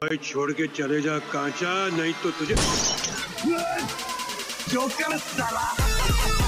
भाई छोड़ के चले जा कांचा नहीं तो तुझे जोकर साला?